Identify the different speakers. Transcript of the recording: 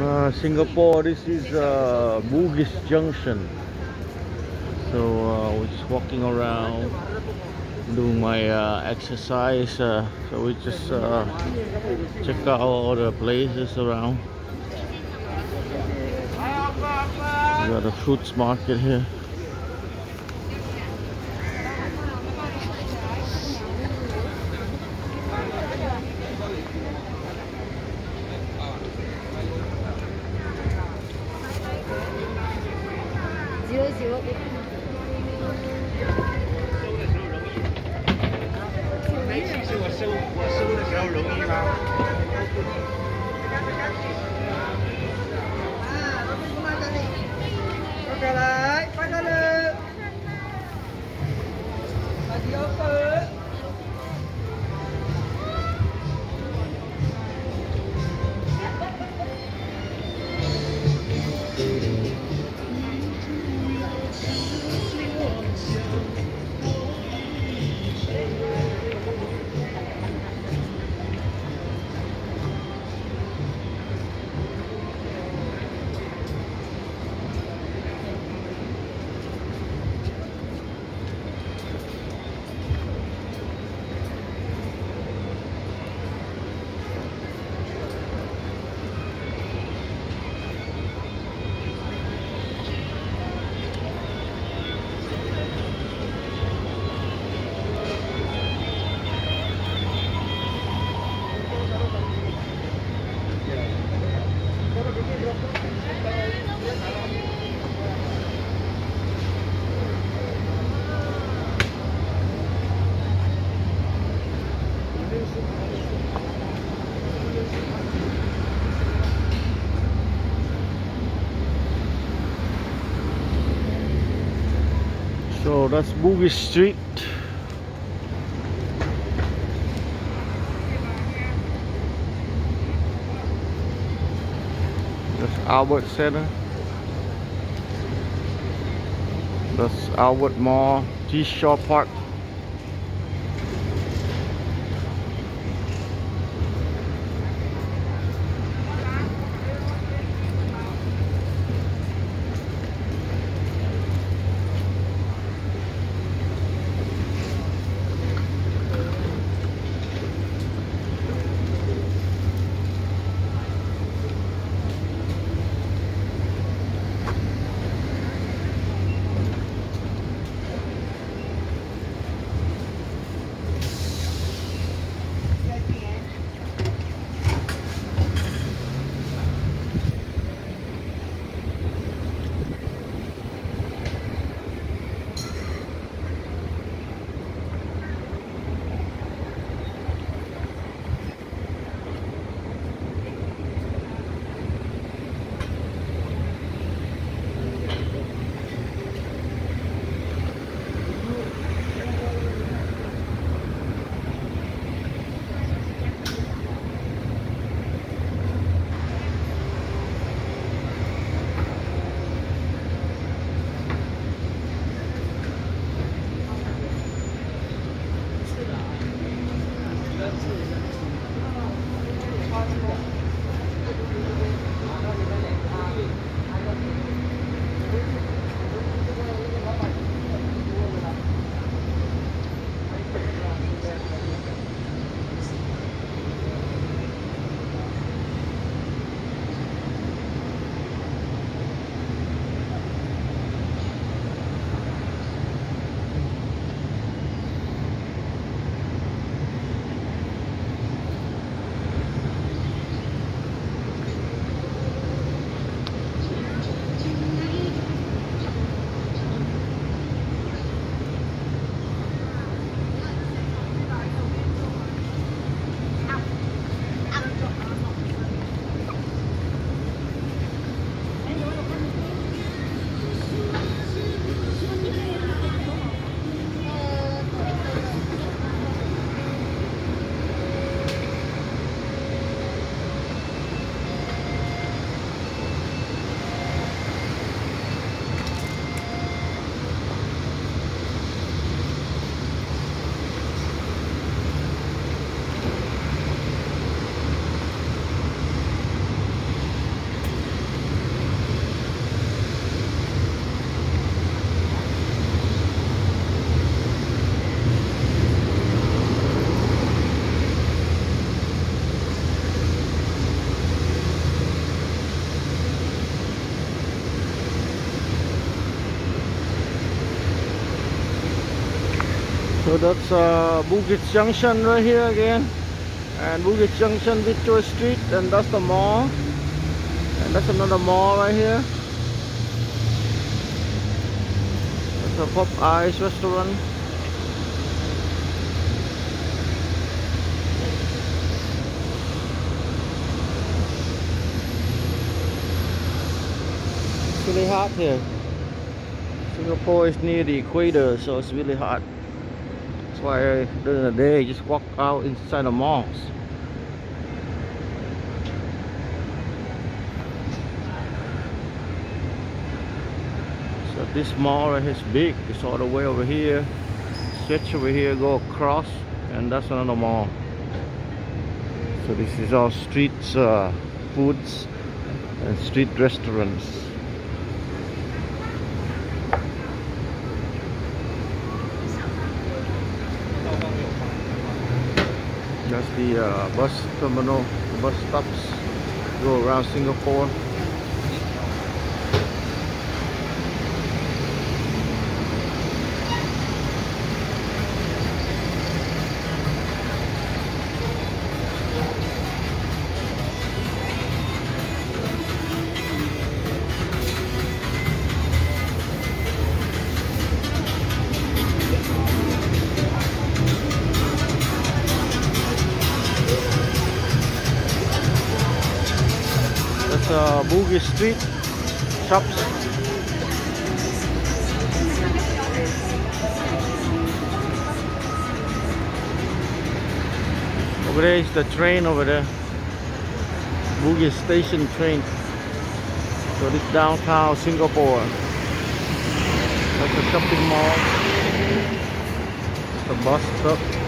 Speaker 1: uh, Singapore this is uh, Bugis Junction. So uh, we're just walking around doing my uh, exercise uh, so we just uh, check out all the places around. We got a fruits market here
Speaker 2: 收我收的时候容易吗快点来，快点了。Lagi apa?
Speaker 1: So that's Bugis Street. That's Albert Center. That's Albert Mall G Park that's uh, Junction right here again. And Bugis Junction, Victoria Street, and that's the mall. And that's another mall right here. That's a Pop Eyes restaurant. It's really hot here. Singapore is near the equator, so it's really hot. That's why during the day, just walk out inside the malls. So this mall right here is big. It's all the way over here. Stretch over here, go across, and that's another mall. So this is all streets, uh, foods, and street restaurants. That's the uh, bus terminal, bus stops go around Singapore. Bugis Street shops. Over there is the train over there. Bugis Station train. So this downtown Singapore. That's a shopping mall. The bus stop.